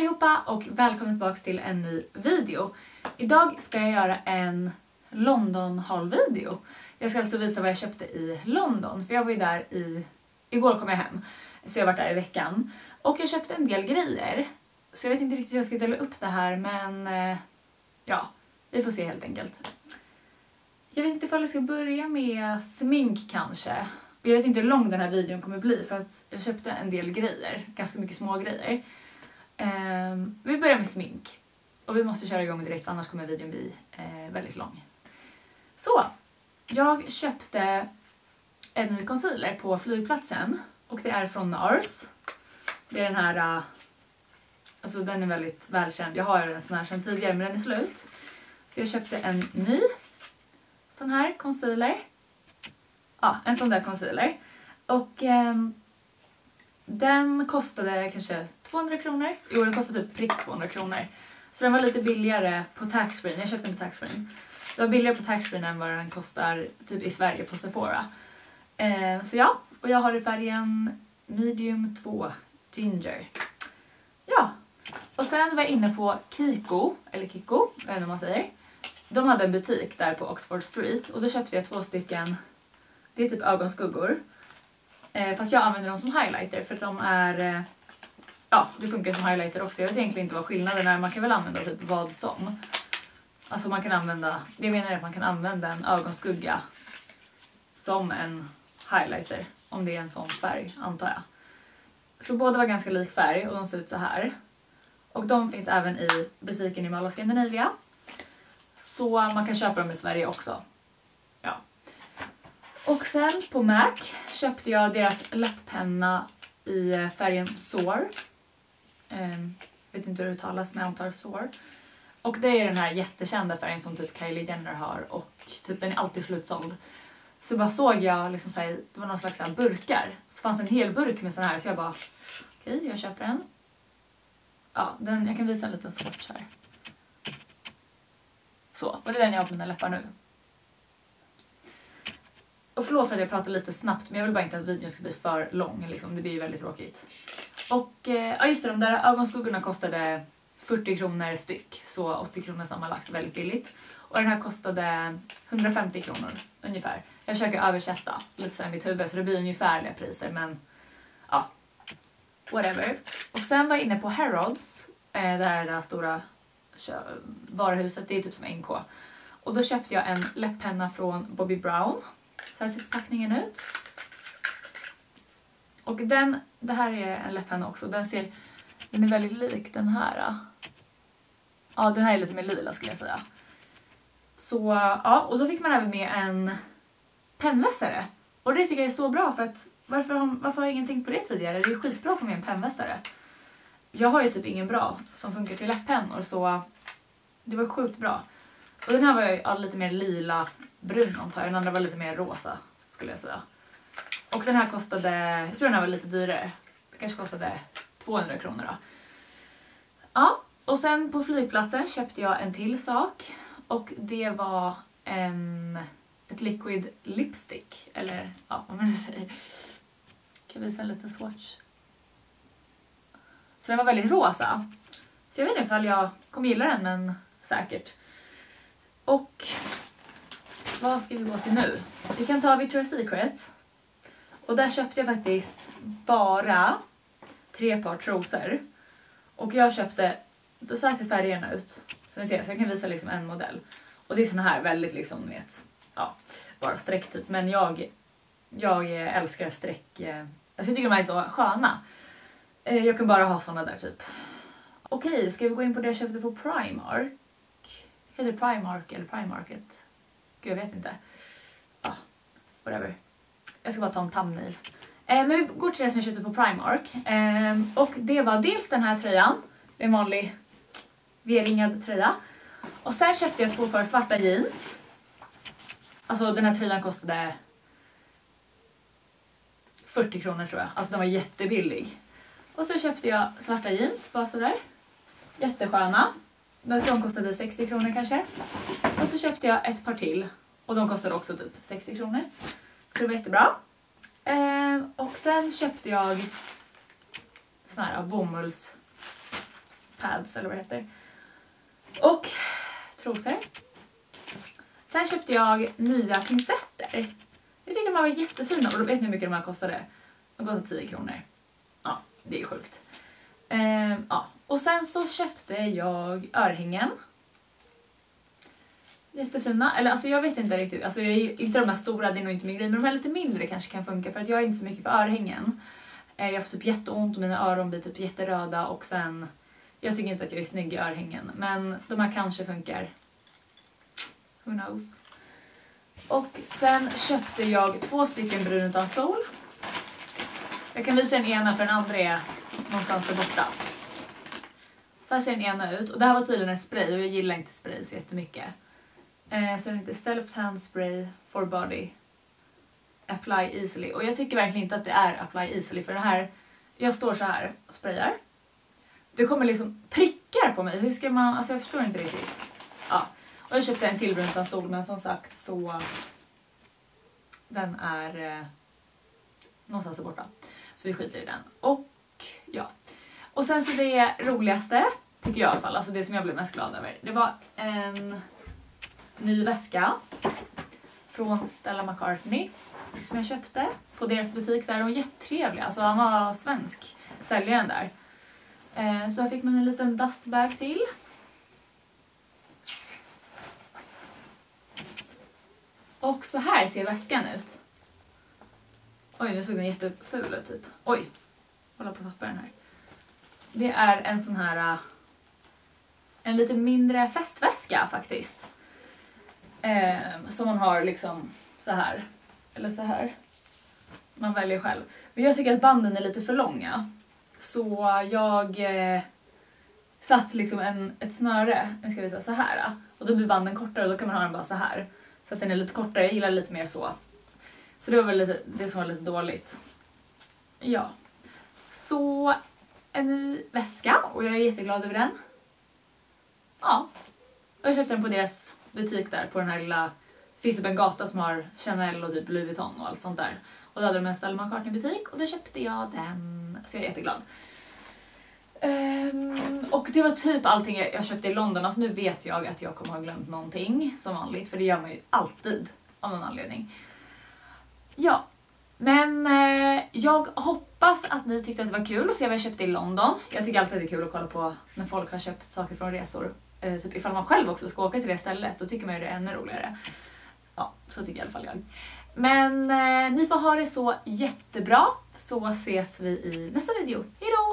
allihopa och välkomna tillbaka till en ny video. Idag ska jag göra en London haul video. Jag ska alltså visa vad jag köpte i London för jag var ju där i... Igår kom jag hem så jag har varit där i veckan. Och jag köpte en del grejer. Så jag vet inte riktigt hur jag ska dela upp det här men eh, ja, vi får se helt enkelt. Jag vet inte ifall jag ska börja med smink kanske. Jag vet inte hur lång den här videon kommer bli för att jag köpte en del grejer, ganska mycket små grejer. Um, vi börjar med smink. Och vi måste köra igång direkt annars kommer videon bli eh, väldigt lång. Så, jag köpte en ny concealer på flygplatsen och det är från NARS. Det är den här, uh, alltså den är väldigt välkänd. Jag har en sån här sedan tidigare men den är slut. Så jag köpte en ny sån här concealer. Ja, en sån där concealer. Och um, den kostade kanske 200 kronor. Jo, den kostade typ prick 200 kronor. Så den var lite billigare på taxfree. Jag köpte den på taxfree. Det var billigare på taxfree än vad den kostar typ i Sverige på Sephora. Eh, så ja, och jag har i färgen medium 2 ginger. Ja, och sen var jag inne på Kiko, eller Kiko, jag vet inte vad man säger. De hade en butik där på Oxford Street och då köpte jag två stycken, det är typ ögonskuggor. Eh, fast jag använder dem som highlighter för att de är... Eh, Ja, det funkar som highlighter också. Jag vet egentligen inte vad skillnaden är. Man kan väl använda typ vad som. Alltså man kan använda... Det jag menar är att man kan använda en ögonskugga som en highlighter. Om det är en sån färg, antar jag. Så båda var ganska lik färg och de ser ut så här. Och de finns även i butiken i Mall of Scandinavia. Så man kan köpa dem i Sverige också. Ja. Och sen på MAC köpte jag deras läpppenna i färgen Sore. Um, vet inte hur det uttalas men jag antar Soar. Och det är den här jättekända färgen som typ Kylie Jenner har och typ den är alltid slutsåld. Så bara såg jag liksom såhär, det var någon slags här burkar. Så fanns det en hel burk med sån här så jag bara okej okay, jag köper en. Ja, den, jag kan visa en liten swatch här. Så, och det är den jag har på mina läppar nu. Och förlåt för att jag pratar lite snabbt men jag vill bara inte att videon ska bli för lång. Liksom. Det blir ju väldigt tråkigt. Och eh, ja just det, de där ögonskuggorna kostade 40 kronor styck. Så 80 kronor sammanlagt, väldigt billigt. Och den här kostade 150 kronor ungefär. Jag försöker översätta lite så i mitt huvud så det blir ungefärliga priser men ja, whatever. Och sen var jag inne på Harrods, eh, det här, det här stora varuhuset, det är typ som NK. Och då köpte jag en läpppenna från Bobby Brown så här ser förpackningen ut. Och den, det här är en läpppenna också. Den ser, den är väldigt lik den här. Ja, den här är lite mer lila skulle jag säga. Så ja, och då fick man även med en pennvässare. Och det tycker jag är så bra för att varför har, varför har jag ingenting på det tidigare? Det är skitbra att få med en pennvässare. Jag har ju typ ingen bra som funkar till läpppennor så det var sjukt bra. Och den här var ju lite mer lila brun antar jag. Den andra var lite mer rosa skulle jag säga. Och den här kostade, jag tror den här var lite dyrare. Den kanske kostade 200 kronor då. Ja, och sen på flygplatsen köpte jag en till sak. Och det var en, ett liquid lipstick. Eller ja, vad man nu säger. Jag kan visa en liten swatch. Så den var väldigt rosa. Så jag vet inte ifall jag kommer gilla den men säkert. Och vad ska vi gå till nu? Vi kan ta Victoria's Secret. Och där köpte jag faktiskt bara tre par trosor. Och jag köpte, då så här ser färgerna ut. Som ni ser, så jag kan visa liksom en modell. Och det är såna här väldigt liksom, vet, ja, bara streck typ. Men jag, jag älskar streck. Eh, alltså jag tycker de här är så sköna. Eh, jag kan bara ha såna där typ. Okej, ska vi gå in på det jag köpte på Primark? Heter det Primark eller Primarket? Gud, jag vet inte. Ja, whatever. Jag ska bara ta en thumbnail. Eh, men vi går till det som jag köpte på Primark. Eh, och det var dels den här tröjan. En vanlig V-ringad tröja. Och sen köpte jag två par svarta jeans. Alltså den här tröjan kostade 40 kronor tror jag. Alltså den var jättebillig. Och så köpte jag svarta jeans, bara sådär. Jättesköna. De kostade 60 kronor kanske. Och så köpte jag ett par till och de kostade också typ 60 kronor. Så det var jättebra. Eh, och sen köpte jag såna här bomullspads eller vad det heter. Och trosor. Sen köpte jag nya pincetter. Jag tyckte de här var jättefina och vet ni hur mycket de här kostade? De kostade 10 kronor. Ja, det är sjukt. Eh, ja. Och sen så köpte jag örhängen. Jättefina. Eller alltså jag vet inte riktigt. Alltså jag är inte de här stora, det är nog inte min grej. Men de här lite mindre kanske kan funka för att jag är inte så mycket för örhängen. Eh, jag får typ jätteont och mina öron blir typ jätteröda och sen... Jag tycker inte att jag är snygg i örhängen. Men de här kanske funkar. Who knows. Och sen köpte jag två stycken brun utan sol. Jag kan visa den ena för den andra är någonstans där borta. Så här ser den ena ut och det här var tydligen en spray och jag gillar inte spray så jättemycket. Eh, så den heter Self Tan Spray for Body Apply Easily och jag tycker verkligen inte att det är Apply Easily för det här, jag står så här och sprayar. Det kommer liksom prickar på mig, hur ska man, alltså jag förstår inte riktigt. Ja, och jag köpte en till brun sol men som sagt så den är eh, någonstans där borta. Så vi skiter i den. Och ja. Och sen så det roligaste, tycker jag i alla fall, alltså det som jag blev mest glad över, det var en ny väska från Stella McCartney som jag köpte på deras butik där. De var jättetrevliga, alltså han var svensk, säljaren där. Eh, så här fick man en liten dustbag till. Och så här ser väskan ut. Oj, nu såg den jätteful ut typ. Oj, hålla på att tappa den här. Det är en sån här, eh, en lite mindre festväska faktiskt. Eh, som man har liksom så här, eller så här. Man väljer själv. Men jag tycker att banden är lite för långa. Så jag eh, satt liksom en, ett snöre, nu ska visa så här. Och då blir banden kortare och då kan man ha den bara så här. Så att den är lite kortare, jag gillar lite mer så. Så det var väl lite, det som var lite dåligt. Ja. Så en ny väska och jag är jätteglad över den. Ja. Jag köpte den på deras butik där på den här lilla... Det finns typ en gata som har Chanel och typ Louis Vuitton och allt sånt där. Och då hade de en Stella McCartney butik och då köpte jag den. Så jag är jätteglad. Um, och det var typ allting jag köpte i London. Alltså nu vet jag att jag kommer ha glömt någonting som vanligt för det gör man ju alltid av någon anledning. Ja, men eh, jag hoppas att ni tyckte att det var kul att se vad jag köpte i London. Jag tycker alltid att det är kul att kolla på när folk har köpt saker från resor. Eh, typ ifall man själv också ska åka till det stället, då tycker man ju det är ännu roligare. Ja, så tycker i alla fall jag. Men eh, ni får ha det så jättebra så ses vi i nästa video. Hejdå!